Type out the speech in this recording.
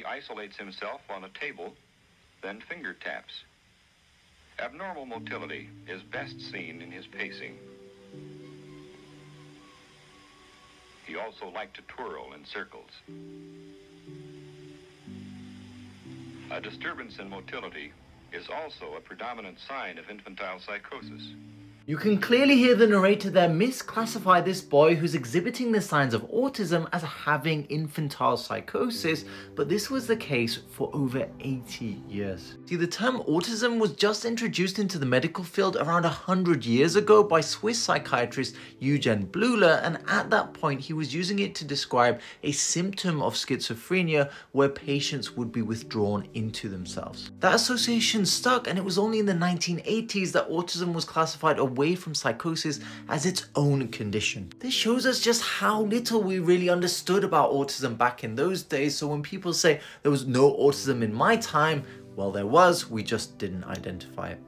he isolates himself on a table, then finger taps. Abnormal motility is best seen in his pacing. He also liked to twirl in circles. A disturbance in motility is also a predominant sign of infantile psychosis. You can clearly hear the narrator there misclassify this boy who's exhibiting the signs of autism as having infantile psychosis, but this was the case for over 80 years. See, the term autism was just introduced into the medical field around 100 years ago by Swiss psychiatrist Eugen Bleuler, and at that point he was using it to describe a symptom of schizophrenia where patients would be withdrawn into themselves. That association stuck, and it was only in the 1980s that autism was classified away away from psychosis mm. as its own condition. This shows us just how little we really understood about autism back in those days, so when people say there was no autism in my time, well there was, we just didn't identify it.